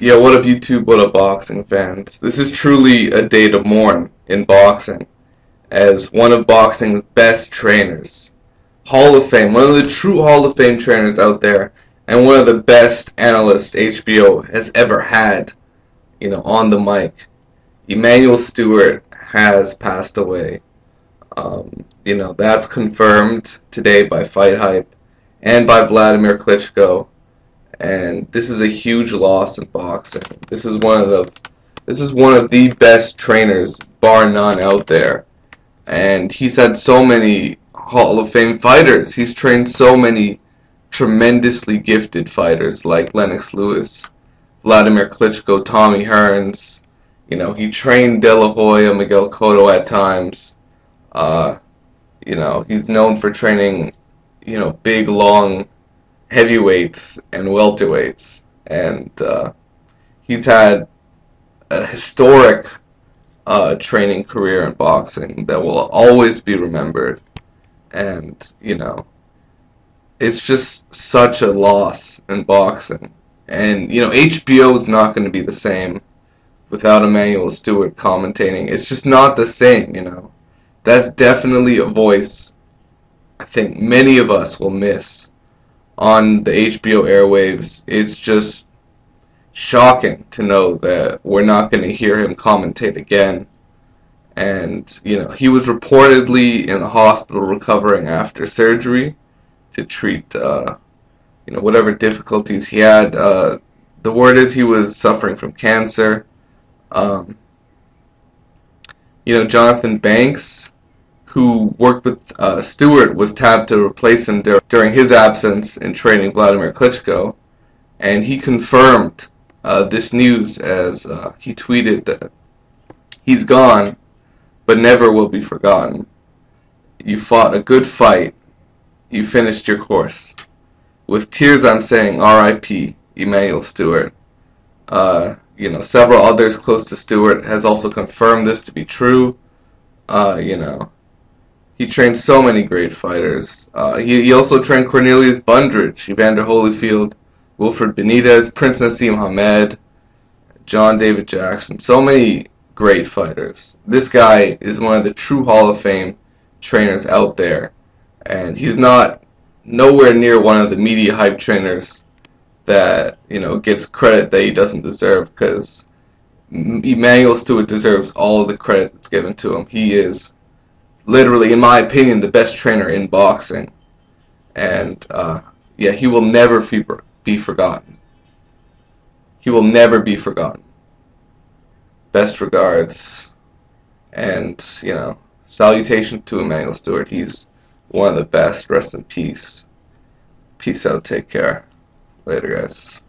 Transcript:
Yo, what up YouTube, what up boxing fans? This is truly a day to mourn in boxing as one of boxing's best trainers. Hall of Fame, one of the true Hall of Fame trainers out there and one of the best analysts HBO has ever had, you know, on the mic. Emanuel Steward has passed away. Um, you know, that's confirmed today by Fight Hype and by Wladimir Klitschko and this is a huge loss in boxing. This is one of the this is one of the best trainers, bar none, out there. And he's had so many Hall of Fame fighters. He's trained so many tremendously gifted fighters like Lennox Lewis, Wladimir Klitschko, Tommy Hearns. You know, he trained De La Hoya, Miguel Cotto at times. Uh, you know, he's known for training, you know, big, long heavyweights and welterweights, and uh, he's had a historic uh, training career in boxing that will always be remembered. And you know, it's just such a loss in boxing. And you know, HBO is not going to be the same without Emanuel Steward commentating. It's just not the same, you know. That's definitely a voice I think many of us will miss on the HBO airwaves. It's just shocking to know that we're not going to hear him commentate again. And, you know, he was reportedly in the hospital recovering after surgery to treat, uh, you know, whatever difficulties he had. Uh, the word is he was suffering from cancer. Um, you know, Jonathan Banks who worked with uh, Steward, was tapped to replace him dur during his absence in training Wladimir Klitschko, and he confirmed uh, this news as uh, he tweeted that he's gone, but never will be forgotten. You fought a good fight. You finished your course. With tears, I'm saying R.I.P. Emanuel Steward. Uh, you know, several others close to Steward has also confirmed this to be true. Uh, you know, he trained so many great fighters. Uh, he, he also trained Cornelius Bundrage, Evander Holyfield, Wilfred Benitez, Prince Naseem Hamed, John David Jackson. So many great fighters. This guy is one of the true Hall of Fame trainers out there. And he's not nowhere near one of the media hype trainers that, you know, gets credit that he doesn't deserve because Emanuel Steward deserves all the credit that's given to him. He is literally, in my opinion, the best trainer in boxing. And uh, yeah, he will never be forgotten. He will never be forgotten. Best regards, and you know, salutation to Emanuel Steward. He's one of the best. Rest in peace. Peace out. Take care. Later, guys.